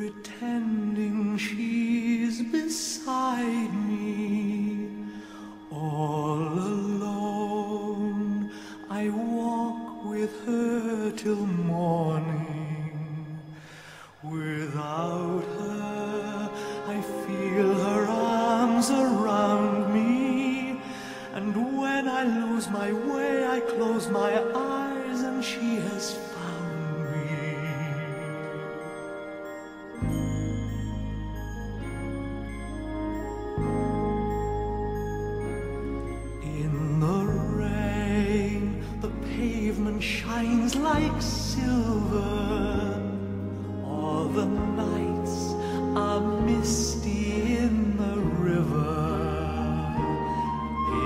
pretending she's beside me. All alone, I walk with her till morning. Without her, I feel her arms around me. And when I lose my way, I close my eyes and she like silver. All the nights are misty in the river.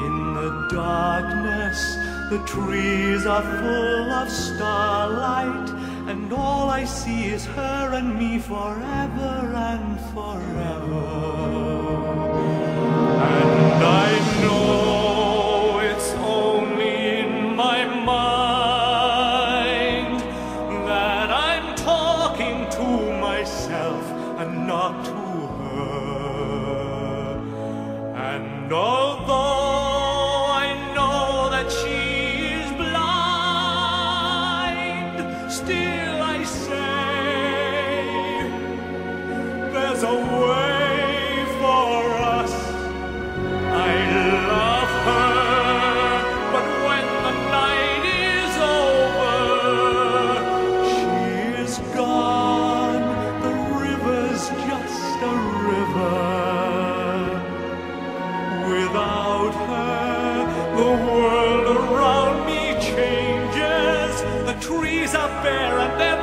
In the darkness, the trees are full of starlight, and all I see is her and me forever and forever. And I know myself and not to her. And although I know that she is blind, still I say there's a The world around me changes, the trees are bare and bare.